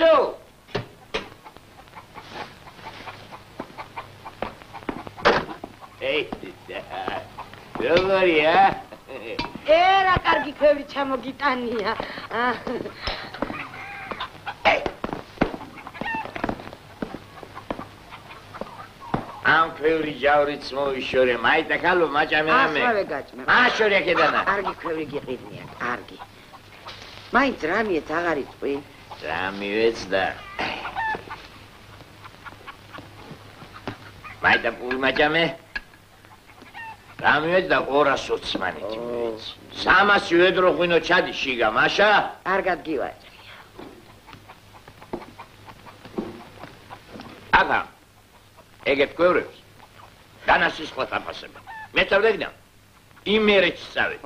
ragazzo! Ehi, როგორია? ე რა კარგი ქვევრი ჩამოგიტანია. ამ ქვევრი ჯავრიც მოიშორე, მაიტა ქალო მაჭამე ამე. ასავე გაჭმე. მაშორე კიდანა. კარგი ქვევრი გიყიდნია, კარგი. მაინც რამიეთ აღარ იწვი. და მაიტა პულ მაჭამე. რამივეც და 200 მანეთი მეც. 300 ვედრო ღვინო ჩადი შიგა, მაშა? კარგად გივაჭრი. აბა ეგეთ კვევრებს განასის ხო თაფასება მე წავდექნა იმერეჩ წავე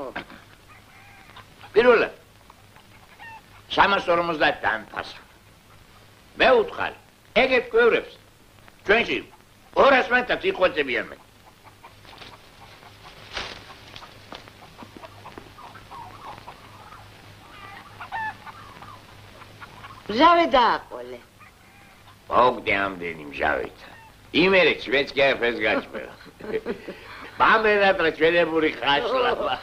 პირველად 350 დანფასა მე უთხარი ეგეთ კვევრებს. ჩვენში 200 მეტად იხვეწებიან მე. მჟავე დააყოლე. მოგდე ამდენი მჟავეთა იმერე ჩვენც კი ეს გაჭმელა. ბამერა ტრა ჩვენებური ხაშლა.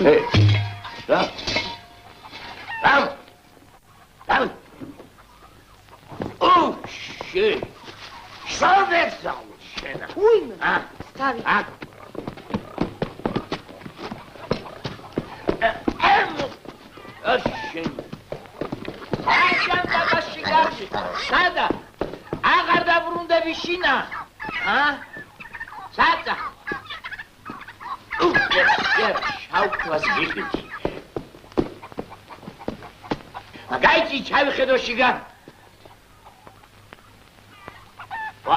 Hey. რა? რა? რა? ო, შე. შავეცა შენა. უიმე. ა? თავი. ა? აშენ აშენ დაბაში გაში სადა აღარ დაბრუნდები შინა ა სადა უხე შავკას გიხიჩი მაგაიჩი შიგა ვა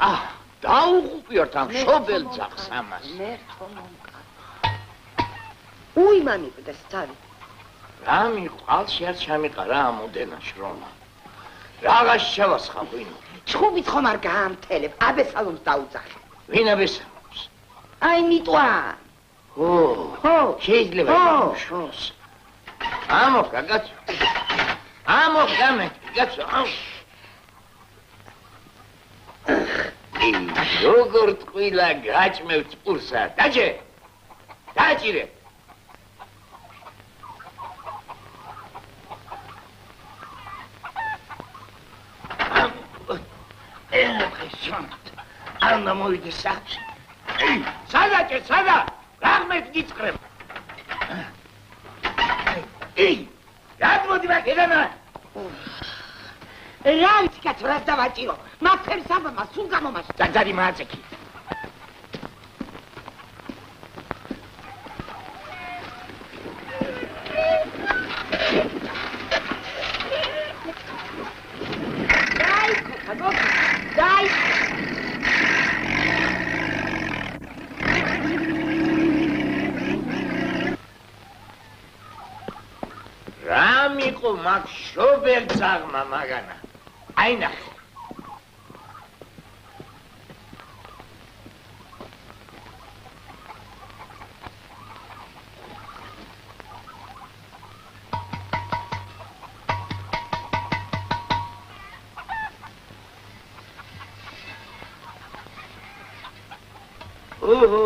დაუღუპიოთ ამ შობელ ძაღს ამას. მე თო მომკა უიმანი და სტარი რა მიყვალ შეარ ჩამიყარა ამოდენა შრომა. რაღა შევასხა ვინო? ჩხუბით ხომ არ გაამთელებ აბესალომს დაუძახე. ვინ აბესალომს? აი მიტყვა ო ხო შეიძლება შოს ამო გაგაც ამო გამე გაცო ამ როგორ ტყილა გაჭმევ წურსა დაჭე დაჭირე არ მოვიდეს სახლში. სადა ჭე, სადა? რაღმეთ გიწკრებ. эй, რად მოდი მაგედანა? რა ვიცი კაცო, რა დავაჭირო? მაფერს აბამა სულ გამომაშ. ძაძარი მააცექი. მაგ შობელ ძაღმა მაგანა. აი ნახე. ოჰო,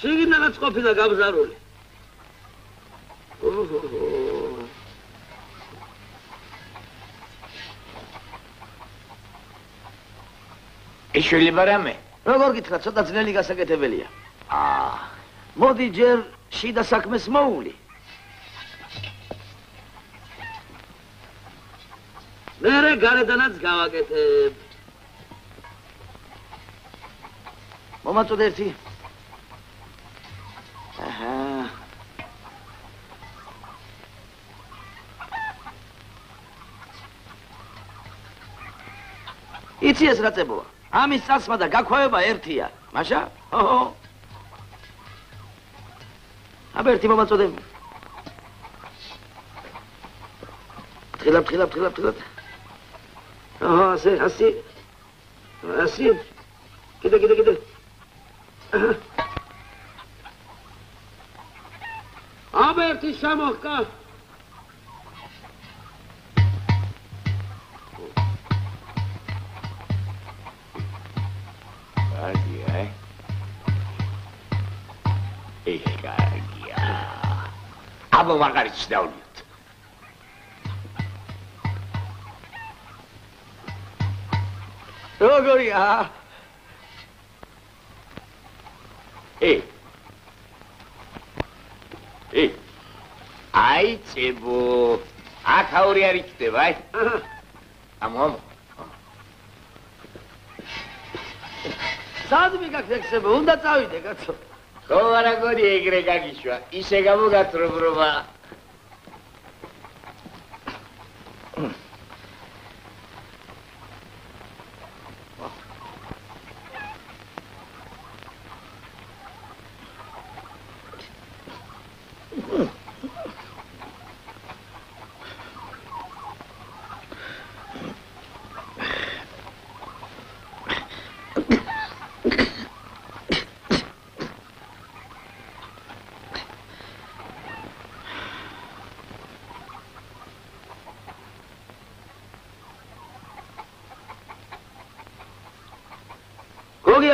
შეგინდანაც ყოფილა გაბზარული. ოჰო. შეიძლება რამე? როგორ გითხრა, ცოტა ძნელი გასაკეთებელია. აა, მოდი ჯერ შიდა საქმეს მოული. მერე გარედანაც გავაკეთებ. მომაწოდ ერთი. აჰა. იცი ეს რა წებოა? ამის წასმა და გაქვავება ერთია. მაშა? ოჰო. აბერტი მომაწოდე. თხილებ, თხილებ, თხილებ, თხილებ. ოჰო, ასე, ასე. ასე. კიდე კიდე კიდე აბერტი შემოხკა აბა მაგარიც დავლიოთ. როგორია? ე. ე. აი წებო. აკაური არის ხდება აი. ამო ამო. სადმე გაგზექსებო უნდა წავიდე კაცო ხო არა გოდი ეგრე გაგიშვა ისე გამოგათრობრობა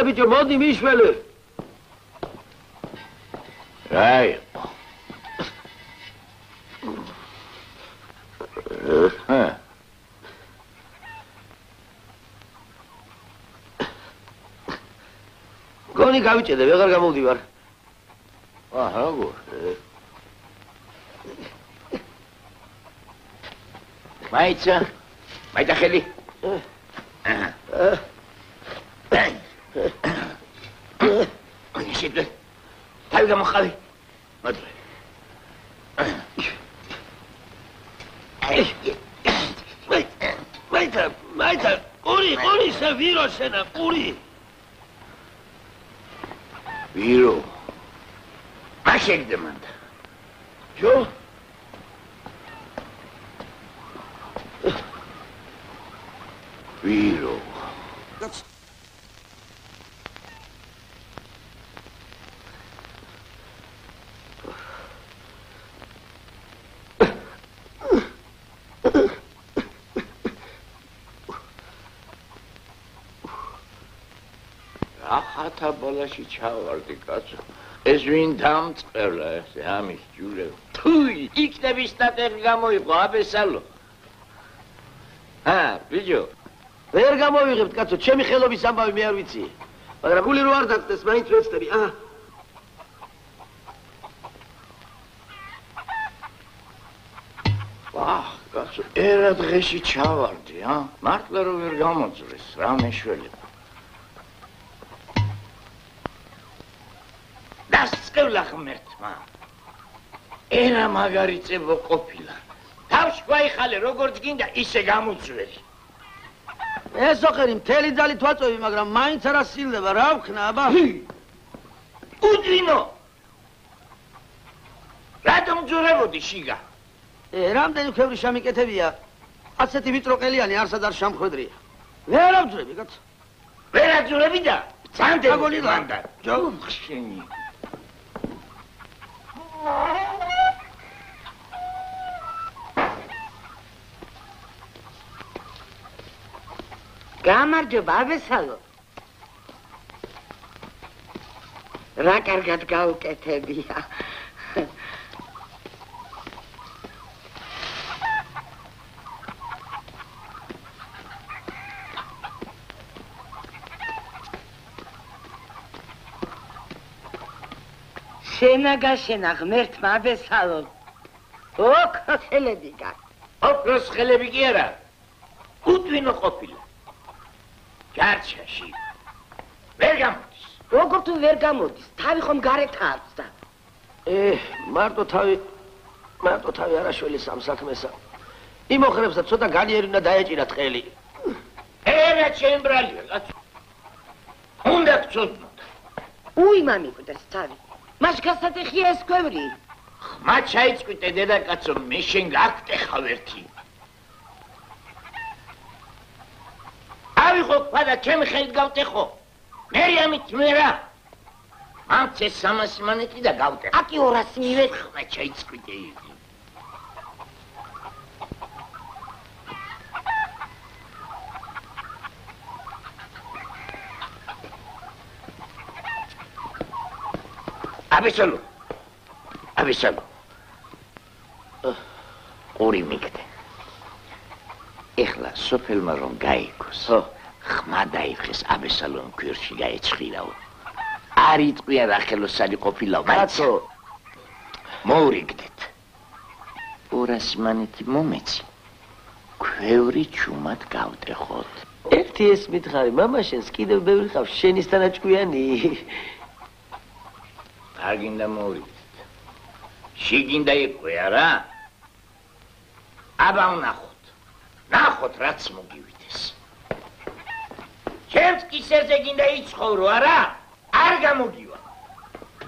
გოგია ბიჭო მოდი მიშველი აი ჰა. გონი გავიჭედე ვეღარ გამოვდივარ. აჰა როგორ მაიცა მაიცა ხელი აი შეიძლება თავი გამოხავი მოდი მაიცა მაიცა ყური ყური შე ვირო შენა ყური ვირო მაშეგდე მანდ ჯო ვირო ახათა ბოლაში ჩავარდი კაცო. ეს ვინ დამწყერლა ესე ამის ჯულე თუი იქნები სტატები გამოიყო აბესალო. ა ბიჯო ვერ გამოვიღებთ კაცო ჩემი ხელობის ამბავი მე არ ვიცი. მაგრამ გული რო არ დაწდეს მაინც ვეცდები აა აჰ კაცო ერა დღეში ჩავარდი ა მართლა რომ ვერ გამოძრეს რა მეშველება დასწევლა ღმერთმა ერა მაგარი წებო ყოფილა. თავში გვაიხალე როგორც გინდა ისე გამოძველი. ეს ოხერი მთელი ძალი თვაწოვი მაგრამ მაინც არა სილდება რა ვქნა აბა? უდვინო რატომ ჯურებოდი შიგა? ე რამდენი ქვევრი შემიკეთებია ასეთი ვიტროყელიანი არსად არ შემხვედრია ვერ ავძრები კაცო? ვერ აძურები და ძანდე აგონი რა? მანდა ჯო. ხშენი გამარჯობა აბესალო რა კარგად გაუკეთებია შენა გაშენა ღმერთმა აბესალო ოქროსელები გა ოქროს ხელები კი არა. უდვინო ყოფილა ჯარჩაში ვერ გამოდის. როგორ თუ ვერ გამოდის თავი ხომ გარეთ აქვს და. ე მარტო თავი მარტო თავი არაშველი სამ საქმესა. იმოხრებსა ცოტა განიერი უნდა დაეჭირა ტყელი ერა ჩემბრალია კაცო უნდა გწოდნოთ უი მამიკვდეს თავი მას გასატეხია ეს ქვევრი ხმა ჩაიწვიტე დედაკაცო მე შენ გაგტეხავ ერთი ავიღო ყველა ჩემი ხელით გავტეხო. მე ამით მერა. ამ წეს სამასი მანეთი და გავტე აკი 200 მივეთ ხმა ჩაიცკვიდე იგი აბესალო აბესალო ორი მიგდე ეხლა სოფელმა რომ გაიქოს ხო ხმა დაიხეს აბესალომ ქვირში გაეჭხილაო არ იტყვია რა ხელოსანი ყოფილა კაცო მოურიგდეთ ორას მანეთი მომეცი ქვევრი ჩუმად გავტეხოთ ერთი ეს მითხარი მამაშენს კიდევ ბევრი ხავს შენის თანაჭკვიანი არ გინდა მოურიგდეთ შიგინდა იყვია რა აბა ვნახოთ. ნახოთ რაც მოგივიდეს. ჩემს კისერზე გინდა იცხოვრო არა? არ გამოგივა.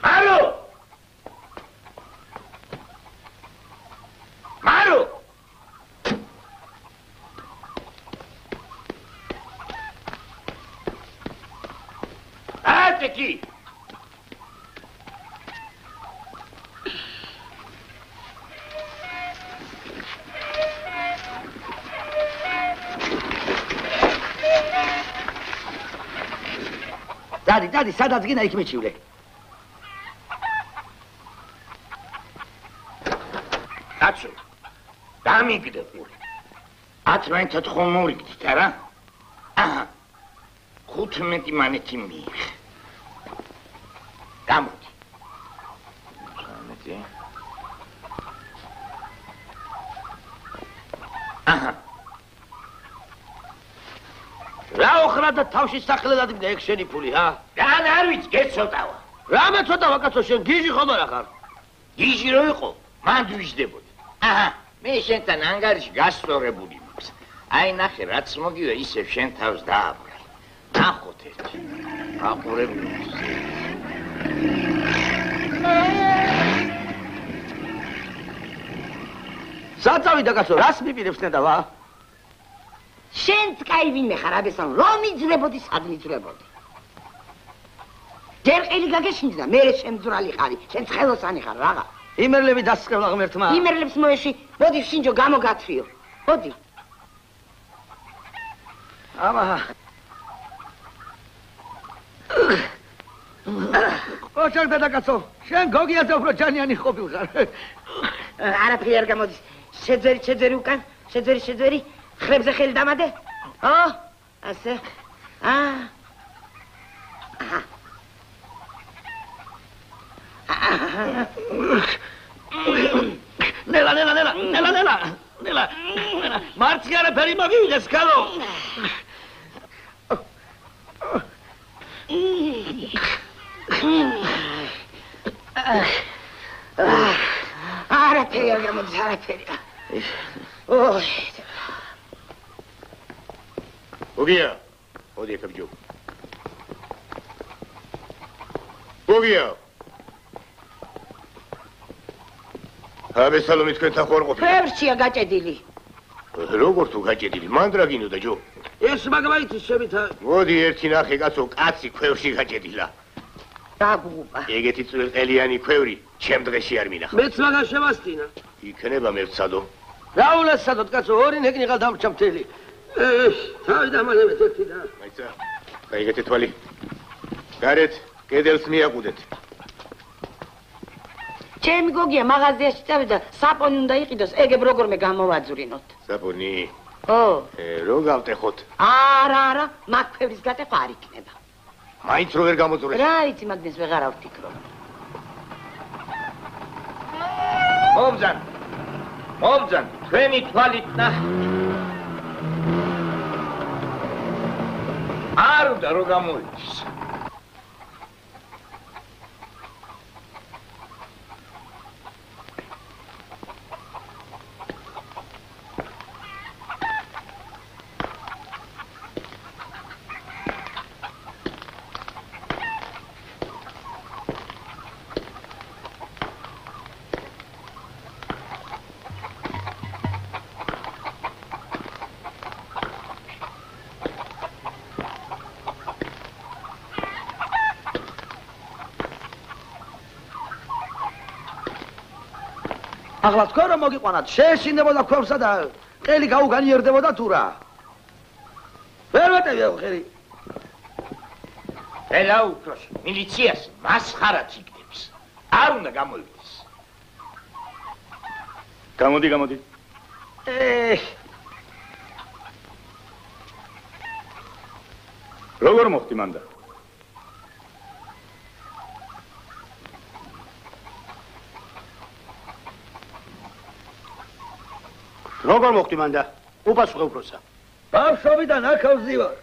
მარო მარო ატეკი დადი დადი სადაც გინდა იქ მიჩივლე. კაცო დამიგდე ყური ათმეტად ხომ მორიგდით არა? აჰა 15 მანეთი მიიღე. გამოდი. 15 რა ოხრა და თავში სახლად ადიმდა ეგ შენი ფული ჰა? რან არ ვიცი გეცოტავა. რამე ცოტა ვაკაცო შენ გიჟი ხომ არა ხარ? გიჟი რო იყო მან დვიждებოდი აჰა მე შენთან ანგარიში გასწორებული მაქვს. აი ნახე რაც მოგივე ისევ შენ თავს დააბრალ ნახოთ ერთი. აყურებული საწავი და კაცო რას მიპირებს ნედავა შენც კაი ვინმე ხარ აბესან რომ იძლებოდი სად მიძლებოდი? ჯერ ყელი გაგეშინდა მე შემძვრალი ხარი შენ ხელოსანი ხარ რაღა. იმერლები დასწრებლა ღმერთმა. იმერლებს მოეში მოდი შინჯო გამოგათრიო მოდი. აბა ოჩარ და კაცო შენ გოგიაზე უფრო ჯანიანი ყოფილხარ არაფერი არ გამოდის. შეძვერი შეძვერი უკან შეძვერი შეძვერი ხრებზე ხელი დამადე? ო ასე. აა ნელა ნელა ნელა ნელა ნელა ნელა. ნელა მარცი არაფერი მოგივიდეს კალო არაფერი არ გამოდის არაფერი ოი გოგია, მოდი ეხა ბიჭო. გოგია. აბე სალომი თქვენ თან ხوار ყოფილი. ფერჩია გაჭედილი. როგორ თუ გაჭედილი, მან დრაგინო და ჯო. ეს მაგალითი შევით. მოდი ერთი ნახე კაცო, კაცი ქვევრში გაჭედილა. დაგუბა. ეგეთი წვერყელიანი ქვევრი ჩემ დღეში არ მინახა. მეც მაგას შევასტინა. იქნება მევცადო. რაულას სადოთ კაცო, ორი ნეკნიღა დამრჩა მთელი. ეს თავი დამალევე ერთი და. მაიცა გაიგეთ თვალი გარეთ კედელს მიაყუდეთ. ჩემი გოგია მაღაზიაში წავიდა საპონი უნდა იყიდოს. ეგებ როგორმე გამოვაძვრინოთ საპონი? ო. ე რო გავტეხოთ? არა არა მაგფევრის გატეხვა არ იქნება. მაინც რო ვერ გამოწურეს რა იცი მაგდეს ვეღარ ავფიქრო მომძან მომძან თქვენი თვალით ნახე არ უნდა ახლა თქვენ რომ მოგიყვანათ, შეეშინდებოდა ქვევსა და ყელი გაუგანიერდებოდა თუ რა? ვერ ვეტევი ხერი. ელა უფროს მილიციას მასხარაც იგდებს არ უნდა გამოვიდეს გამოდი, გამოდი. ე როგორ მოხდი მანდა? როგორ მოხდი მანდა? უპასუხე უფროსა. ბავშვობიდან აქავზი ვარ.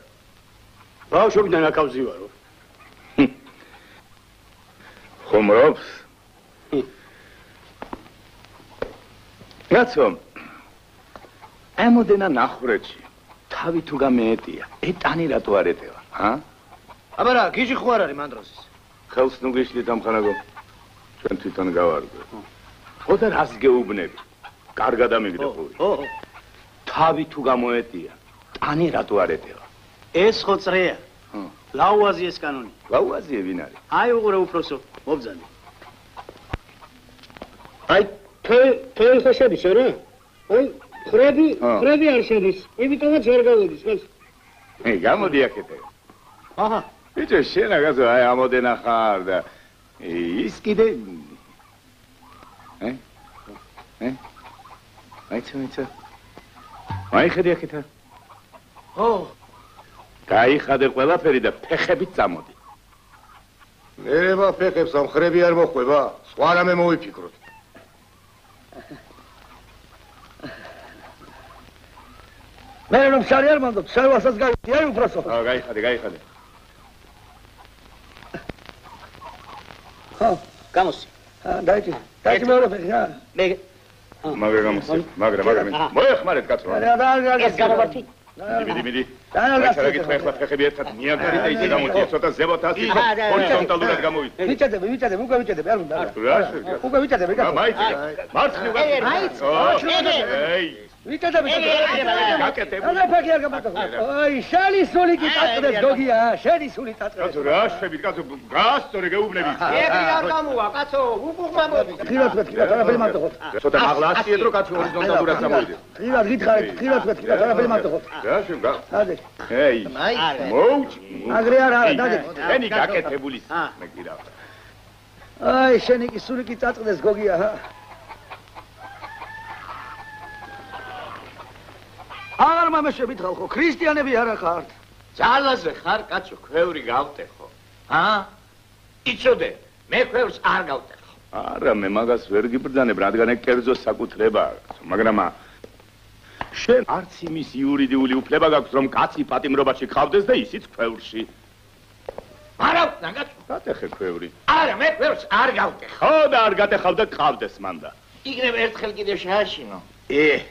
ბავშვობიდან აქავზი ვარო. ხუმრობს? კაცო. ემოდენა ნახრეჭი. თავი თუ გამეეტია, ეტანი რატო არ ეტევა, ჰა? აბა რა, გიჟი ხო არ არის მან დროს? ხელს ნუ გიშლით ამხანაგო. ჩვენ თვითონ გავარგვე. ხოდა რას გეუბნები? კარგად ამიგდე ო, ხური. ო, თავი თუ გამოეტია, ტანი რატო არ ეტევა? ეს ხო წრეა. ჰა. ლაუაზიეს კანონი. ლაუაზიე ვინ არის? აი უყურე უფროსო, მობძანე. აი თე თე ხო შედის რა? აი ხრები ხრები არ შედის. იმიტომაც ვერ გავიდის ეს. ე, გამოდი აქეთე. აჰა, ბიჭო, შენ რაღაცა აი ამოდენა ხარ და ის კიდე ე? ე? აი ცემიცა. აი ხედი აქეთა. ო, გაიხადე ყველაფერი და ფეხებით წამოდი. მერება ფეხებს ამ ხრები არ მოხვება, სხვა რამე მოვიფიქროთ. მე რომ შარი არ მანდო, შარვასაც გავიდი, აი უფროსო. აა გაიხადე, გაიხადე. ხო, გამოსი. ა, დაიჭი. დაიჭი მეორე ფეხი, რა. მე მაგრა გამოსე, მაგრა, მაგრა. მოეხმარეთ კაცო. რა და არ ეს გამოვართი მიდი, მიდი. და არ რა გიქნა ახლა ფეხები ერთად მიაგარი და ისე გამოიწია, ცოტა ზემოთ ასი ა, და, და, ჰორიზონტალურად გამოვიდა. ვიჭადები, ვიჭადები, უკვე ვიჭადები, არ უნდა. რა შეგვიძლია? უკვე ვიჭადები, რა კაცო. მაიცი? მარცხნივ გაკეთე. მაიცი? ეი, ვიჭადები. გაკეთე. არა ფეხი არ გამატო. აი, შენი სული კი წაწდეს გოგია, შენი სული წაწდეს. კაცო რა შვებით, კაცო გასწორე გეუბნები. ეგრე არ გამოვა, კაცო, უკუღმა მოდი. ხილად ვეთქი, არაფერი მარტო ხო. ცოტა მაღლა ასიე დრო კაცო ჰორიზონტალურად წამოვიდე. ხილად გითხარით, ხილად ვეთქი, არაფერი მარტო ხო. რა შენ გა? დადი. ეი, მოუჭი. აგრე არ არა, დადი. შენი გაკეთებული მე კიდევ. აი, შენი კი სული კი წაწდეს გოგია, ჰა. აღარ მომეშვებით ხალხო, ქრისტიანები არა ხართ. ძალაზე ხარ კაცო ქვევრი გავტეხო ა იცოდე მე ქვევს არ გავტეხო არა, მე მაგას ვერ გიბრძანებ, რადგან ეგ კერძო საკუთრებაა, კაცო, მაგრამ ა, შენ არც იმის იურიდიული უფლება გაქვს, რომ კაცი პატიმრობაში ხავდეს და ისიც ქვევრში. არა უნდა კაცო გატეხე ქვევრი. არა მე ქვევს არ გავტეხო ხო და არ გატეხავ და ყავდეს მანდა. იგრე ერთხელ კიდე შეაშინო ე,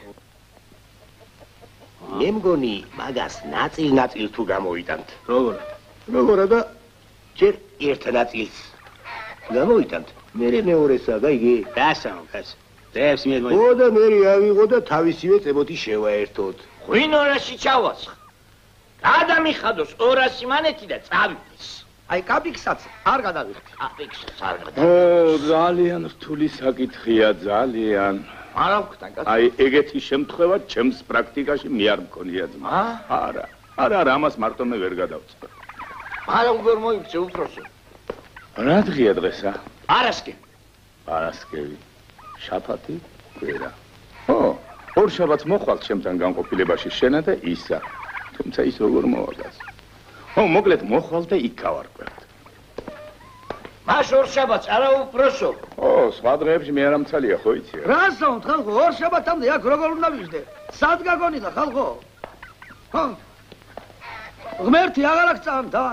მე მგონი მაგას ნაწილ-ნაწილ თუ გამოიტანთ. როგორ? როგორა და ჯერ ერთ ნაწილს გამოიტანთ. მე მეორესა და იგი დასამო, კაც. დებს მე მოი. ო და მე ავიღო და თავისივე წებოთი შევაერთოთ. ღვინ ორასი ჩავასხ გადამიხადოს ორასი მანეთი და წავიდეს აი კაპიქსაც არ გადავიხდი. აფიქსს არ გადა ო, ძალიან რთული საკითხია, ძალიან. არა ვქნა კაცო აი, ეგეთი შემთხვევა ჩემს პრაქტიკაში მე არ მქონია ძმა. არა. არა, არა, ამას მარტო მე ვერ გადავწყვე. არა უგორ მოიქცე უფროსო რა დღეა დღესა? არასკე პარასკევი. შაფათი? კვირა. ო, ორ შაბათს მოხვალ ჩემთან განყოფილებაში შენა და ისა. თუმცა ის როგორ მოვაგას? ო, მოკლედ მოხვალ და იქ გავარკვევთ. მას ორ შაბათს არა უფროსო სხვა დღეებში მე არ ამცალია, ხო იცი? რა? რასაუნთ ხალხო, ორ შაბათამდე აქ როგორ უნდა ვიждდე? სად გაგონილა ხალხო? ხო? ღმერთი აღარ აქ წამთა.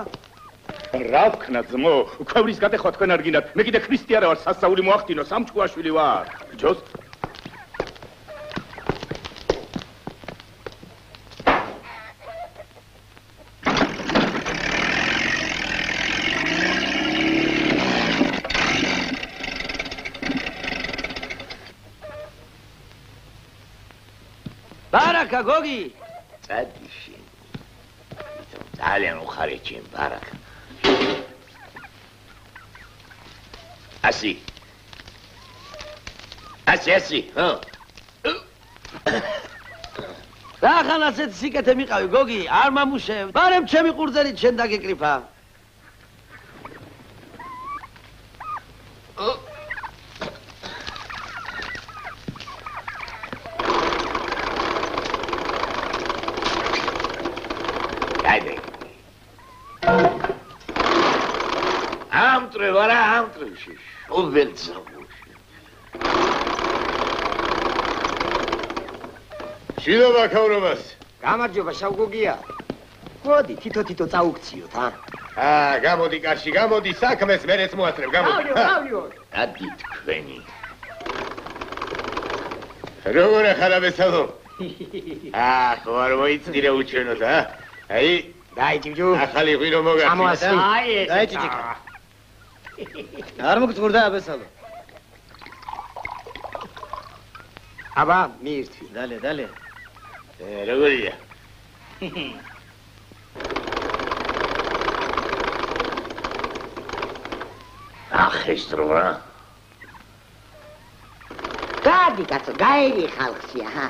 რა ვქნა ძმო? ქვევრის გატეხვა თქვენ არ გინდათ. მე კიდე ქრისტიანი ვარ, სასწაული მოახდინო, სამჩქუაშვილი ვარ. ჯოს ბარაკა გოგი. წადი შენ ძალიან უხარე ჩემ ბარაკ. ასი. ასე ასე ხო რახან ასეთ სიკეთე მიყავი გოგი? არ მამუშევ. ბარემ ჩემი ყურძენით შენ დაგეკრიფა შილობა ქაურობას. გამარჯობა შავგოგია. მოდი თითო თითო წაუქციოთ, ა? აა, გამოდი კაცი, გამოდი საქმეს მერეც მოასწრებ, გამოდი. გავლიო. დადი თქვენი როგორ ახალა ბესალო? აა, ხო არ მოიწირე უჩვენოთ, ა? აი, დაიჭიჯო. ახალი ღვინო მოგახსნა. ამოასწრი. აი ეს დაიჭიჭიკა. არ მოგწურდა აბესალო. აბა, მიირთვი. დალე, დალე. როგორია? ახეს დროა გადი კაცო გაერი ხალხია ჰა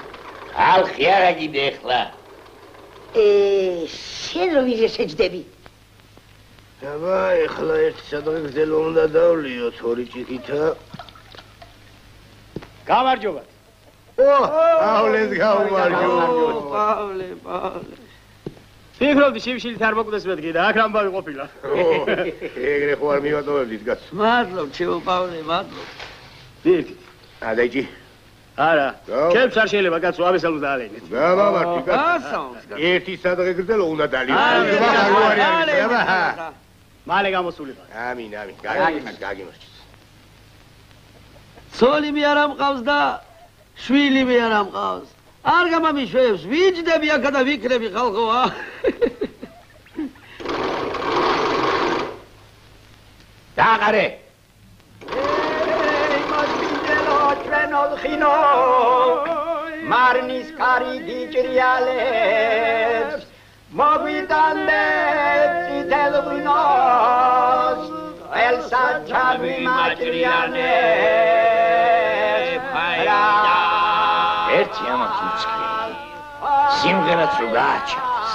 ალხი არა გიდე ახლა ე შენ რო ვიზე შეჯდები აბა, ეხლა ერთ სადღეგრძელო უნდა დავლიოთ ორი ჭიქითა. გამარჯობა. ო, აულეს გაუმარჯო. პავლე პავლე ფიქრობდი შიმშილით არ მოკვდეს მეთქი და აქ რამბავი ყოფილა. ეგრე ხო არ მივატოვებდით გაც. მადლობ ჩემო პავლე მადლობ დირი. ადაიჭი. არა. გაუ. ჩემს არ შეიძლება კაცო აბესალო დაალენით. გამამართი გაც. გასაუნს ერთი სადღეგრძელო უნდა დალიოთ. დალე, დალე, აბა. დალე. მალე გამოსულიყო. ამინ, ამინ. გაიგე, გაგიმორჩის. ცოლი მე არ ამყავს და შვილი მე არ ამყავს. არ გამამიშვებს ვიჯდები აქა და ვიქრები ხალხოა დაყარე. მარნის კარი გიჭრიალებს. მოგვიტანდე წითელ ღვინოს. ელსა ჩავი მაჭრიანებს ერთი ამას უცხრი სიმღერაც რო გააჩავს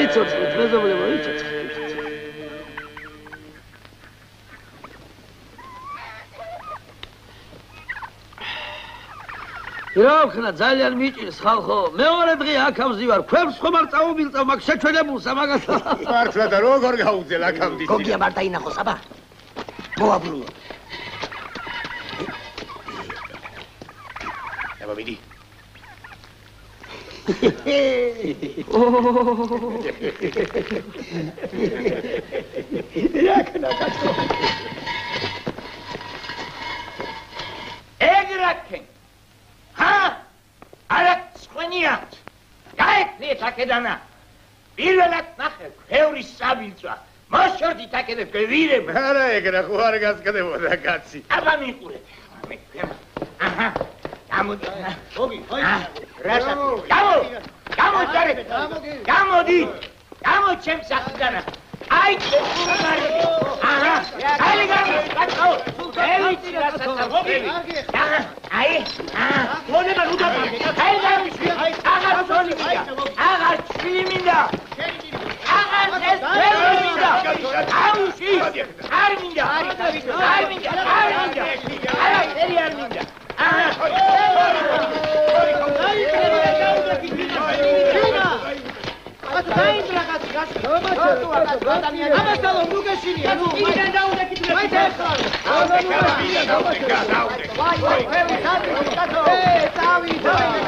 იცოცხლით მეზობლებო იცოცხლით რა ვქნა ძალიან მიჭირს ხალხო. მეორე დღე აქ ამზივარ. ქვებს ხომ არ წაუმილწავ მაგ შეჩვენებულსა მაგასა მართლა და როგორ გაუძელ აქამდე. გოგია მარ დაინახოს აბა მოაბრუნო აბა მიდი. ეგრაკენ ჰა? არა სხვენიათ. გაეკნიეთ აქედანა. პირველად ნახე ბევრი საბილწვა მოშორდი თაკედე გვირებ არა ეგრე ხო არ გასკდებოდა კაცი. აბა მიყურეთ აჰა გამოდი გოგი ჰოი რასა გამო გამო ჯარე გამოდი გამო ჩემ სახლიდან აი აჰა აი გამო კაცო ელიცი რასა გოგი აი აჰა მონება ნუ დაბა აი გამიშვი აღარ სოლი მინდა აღარ შვილი მინდა აღარ ეს ფერი მინდა აუში არ მინდა არ მინდა არ მინდა არა ფერი არ მინდა აბესალო ნუ გეშინია ნუ მაგან დაუნდა კიდე მაინც ახლა დაუდე, დაუდე. ვაი ვაი ვაი დავი დავი